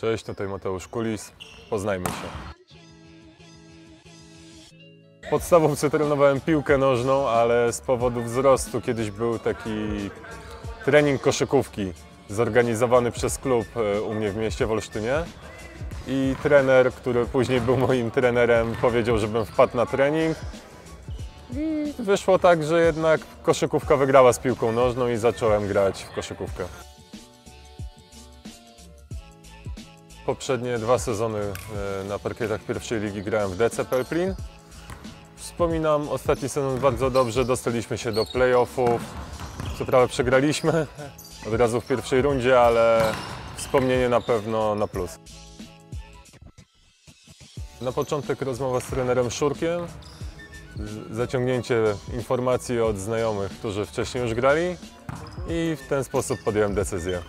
Cześć, tutaj Mateusz Kulis. Poznajmy się. W podstawówce trenowałem piłkę nożną, ale z powodu wzrostu kiedyś był taki trening koszykówki zorganizowany przez klub e, u mnie w mieście w Olsztynie. I trener, który później był moim trenerem, powiedział, żebym wpadł na trening. I wyszło tak, że jednak koszykówka wygrała z piłką nożną i zacząłem grać w koszykówkę. Poprzednie dwa sezony e, na parkietach pierwszej ligi grałem w DC Pelplin. Wspominam ostatni sezon bardzo dobrze, dostaliśmy się do playoffów. Co prawda przegraliśmy od razu w pierwszej rundzie, ale wspomnienie na pewno na plus. Na początek rozmowa z trenerem Szurkiem, zaciągnięcie informacji od znajomych, którzy wcześniej już grali i w ten sposób podjąłem decyzję.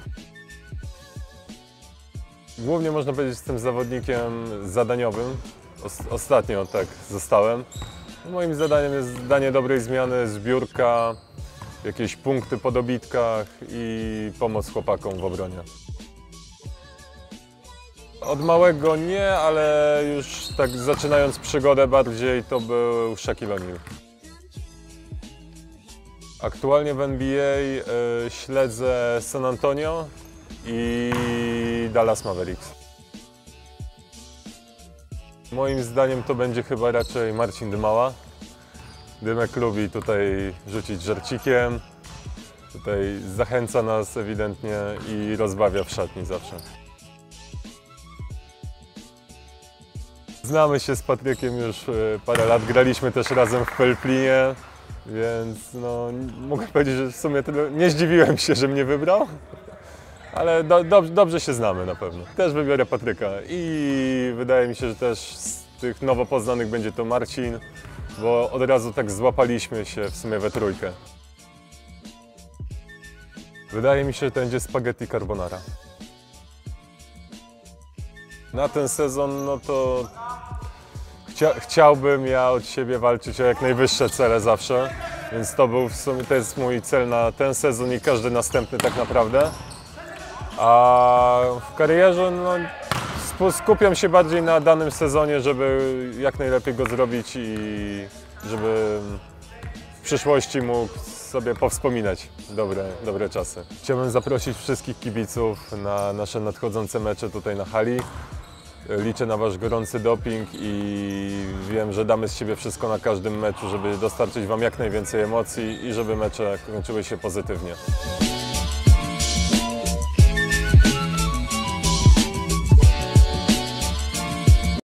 Głównie można powiedzieć, jestem zawodnikiem zadaniowym. Os- Ostatnio tak zostałem. Moim zadaniem jest danie dobrej zmiany, zbiórka, jakieś punkty po dobitkach i pomoc chłopakom w obronie. Od małego nie, ale już tak zaczynając przygodę bardziej to był Shaquille O'Neal. Aktualnie w NBA y, śledzę San Antonio i Dallas Mavericks. Moim zdaniem to będzie chyba raczej Marcin Dymała. Dymek lubi tutaj rzucić żarcikiem. Tutaj zachęca nas ewidentnie i rozbawia w szatni zawsze. Znamy się z Patrykiem już e, parę lat, graliśmy też razem w Pelplinie, więc no, mogę powiedzieć, że w sumie nie zdziwiłem się, że mnie wybrał, ale do, dob- dobrze się znamy na pewno. Też wybiorę Patryka i wydaje mi się, że też z tych nowo poznanych będzie to Marcin, bo od razu tak złapaliśmy się w sumie we trójkę. Wydaje mi się, że to będzie spaghetti carbonara. Na ten sezon, no to chcia, chciałbym ja od siebie walczyć o jak najwyższe cele zawsze, więc to był w sumie, to jest mój cel na ten sezon i każdy następny tak naprawdę. A w karierze, no, skupiam się bardziej na danym sezonie, żeby jak najlepiej go zrobić i żeby w przyszłości mógł sobie powspominać dobre, dobre czasy. Chciałbym zaprosić wszystkich kibiców na nasze nadchodzące mecze tutaj na hali. Liczę na Wasz gorący doping i wiem, że damy z siebie wszystko na każdym meczu, żeby dostarczyć Wam jak najwięcej emocji i żeby mecze kończyły się pozytywnie.